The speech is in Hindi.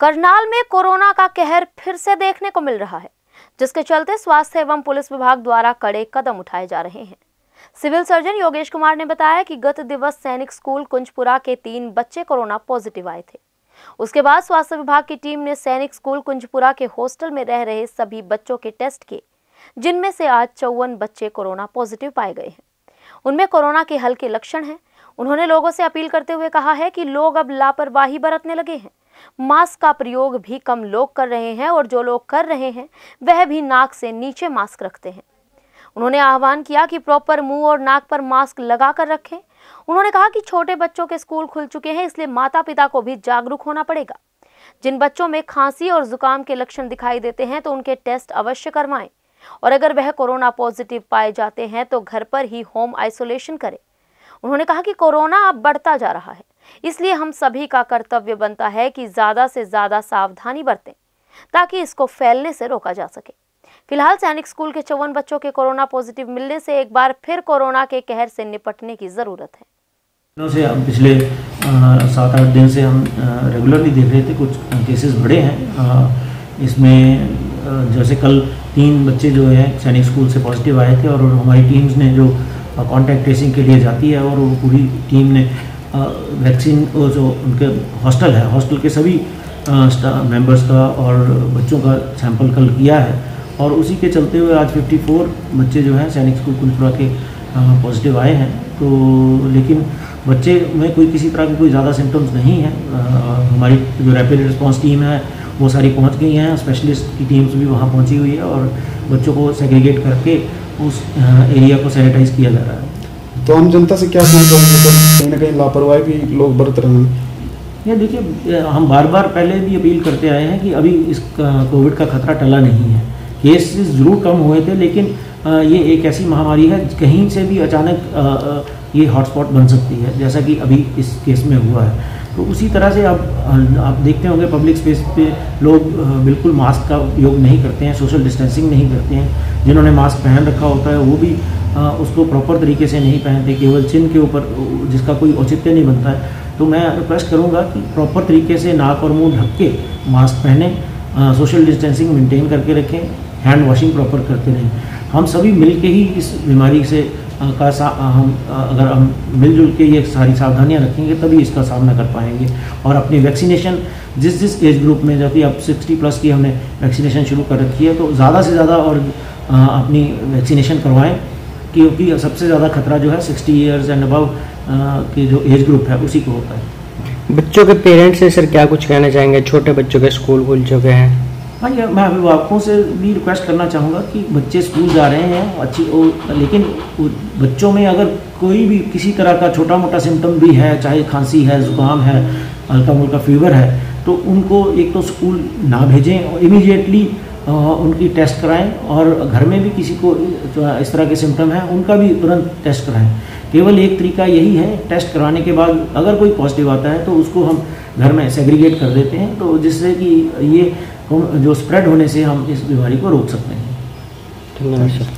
करनाल में कोरोना का कहर फिर से देखने को मिल रहा है, जिसके चलते स्वास्थ्य एवं पुलिस विभाग द्वारा कड़े कदम उठाए जा रहे हैं। सिविल सर्जन योगेश कुमार ने बताया कि गत दिवस सैनिक स्कूल कुंजपुरा के तीन बच्चे कोरोना पॉजिटिव आए थे। उसके बाद स्वास्थ्य विभाग की टीम ने सैनिक स्कूल कुंजपुरा के हॉस्टल में रह रहे सभी बच्चों के टेस्ट किए, जिनमें से आज चौवन बच्चे कोरोना पॉजिटिव पाए गए हैं। उनमें कोरोना के हल्के लक्षण हैं। उन्होंने लोगों से अपील करते हुए कहा है कि लोग अब लापरवाही बरतने लगे हैं। मास्क का प्रयोग भी कम लोग कर रहे हैं और जो लोग कर रहे हैं, वह भी नाक से नीचे मास्क रखते हैं। उन्होंने आह्वान किया कि प्रॉपर मुँह और नाक पर मास्क लगा कर रखें। उन्होंने कहा कि छोटे बच्चों के स्कूल खुल चुके हैं, इसलिए माता पिता को भी जागरूक होना पड़ेगा। जिन बच्चों में खांसी और जुकाम के लक्षण दिखाई देते हैं तो उनके टेस्ट अवश्य करवाएँ। और अगर वह कोरोना पॉजिटिव पाए जाते हैं तो घर पर ही होम आइसोलेशन करें। उन्होंने कहा कि कोरोना अब बढ़ता जा रहा है। इसलिए हम सभी का कर्तव्य बनता है कि ज़्यादा से ज़्यादा सावधानी बरतें, ताकि इसको फैलने से रोका जा सके। फ़िलहाल सैनिक स्कूल के चौवन बच्चों के कोरोना पॉजिटिव मिलने से एक बार फिर कोरोना के कहर से निपटने की ज़रूरत है। से हम पिछले सात आठ दिन से हम रेगुलरली देख रहे थे कुछ केसेस बढ़े हैं। इसमें जैसे कल तीन बच्चे जो है सैनिक स्कूल से पॉजिटिव आए थे और हमारी टीम्स ने जो कॉन्टैक्ट ट्रेसिंग के लिए जाती है और पूरी टीम ने वैक्सीन जो उनके हॉस्टल है हॉस्टल के सभी मेंबर्स का और बच्चों का सैंपल कल किया है और उसी के चलते हुए आज 54 बच्चे जो हैं, सैनिक स्कूल कुंजपुरा के पॉजिटिव आए हैं। तो लेकिन बच्चे में कोई किसी तरह के कोई ज़्यादा सिम्टम्स नहीं है। हमारी जो रैपिड रिस्पॉन्स टीम है, वो सारी पहुँच गई हैं। स्पेशलिस्ट की टीम्स भी वहाँ पहुँची हुई है और बच्चों को सेग्रीगेट करके उस एरिया को सैनिटाइज किया जा रहा है। तो आम जनता से क्या कहना चाहेंगे तो कहीं ना कहीं लापरवाही भी लोग बरत रहे हैं। या देखिए, हम बार बार पहले भी अपील करते आए हैं कि अभी इस कोविड का खतरा टला नहीं है। केसेस ज़रूर कम हुए थे, लेकिन ये एक ऐसी महामारी है, कहीं से भी अचानक ये हॉटस्पॉट बन सकती है, जैसा कि अभी इस केस में हुआ है। तो उसी तरह से आप आप देखते होंगे, पब्लिक स्पेस पे लोग बिल्कुल मास्क का उपयोग नहीं करते हैं, सोशल डिस्टेंसिंग नहीं करते हैं। जिन्होंने मास्क पहन रखा होता है, वो भी उसको प्रॉपर तरीके से नहीं पहनते केवल चिन्ह के ऊपर जिसका कोई औचित्य नहीं बनता है। तो मैं रिक्वेस्ट करूँगा कि प्रॉपर तरीके से नाक और मुँह ढक के मास्क पहने सोशल डिस्टेंसिंग मेंटेन करके रखें हैंड वॉशिंग प्रॉपर करते रहें। हम सभी मिल के ही इस बीमारी से आ, का सा आ, हम आ, अगर हम मिलजुल के ये सारी सावधानियाँ रखेंगे तभी इसका सामना कर पाएँगे। और अपनी वैक्सीनेशन जिस जिस एज ग्रुप में जबकि अब 60 प्लस की हमने वैक्सीनेशन शुरू कर रखी है तो ज़्यादा से ज़्यादा और अपनी वैक्सीनेशन करवाएँ। क्योंकि सबसे ज़्यादा खतरा जो है सिक्सटी ईयर्स एंड अबव की जो एज ग्रुप है उसी को होता है। बच्चों के पेरेंट्स से सर क्या कुछ कहना चाहेंगे? छोटे बच्चों के स्कूल खुल चुके हैं। हाँ ये मैं अभिभावकों से भी रिक्वेस्ट करना चाहूँगा कि बच्चे स्कूल जा रहे हैं अच्छी और लेकिन बच्चों में अगर कोई भी किसी तरह का छोटा मोटा सिम्टम भी है चाहे खांसी है ज़ुकाम है हल्का मुल्का फीवर है तो उनको एक तो स्कूल ना भेजें और इमीडिएटली उनकी टेस्ट कराएँ और घर में भी किसी को इस तरह के सिम्टम हैं, उनका भी तुरंत टेस्ट कराएँ। केवल एक तरीका यही है टेस्ट कराने के बाद अगर कोई पॉजिटिव आता है तो उसको हम घर में सेग्रीगेट कर देते हैं तो जिससे कि ये जो स्प्रेड होने से हम इस बीमारी को रोक सकते हैं। धन्यवाद, सर।